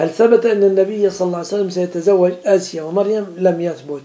هل ثبت أن النبي صلى الله عليه وسلم سيتزوج آسيا ومريم؟ لم يثبت.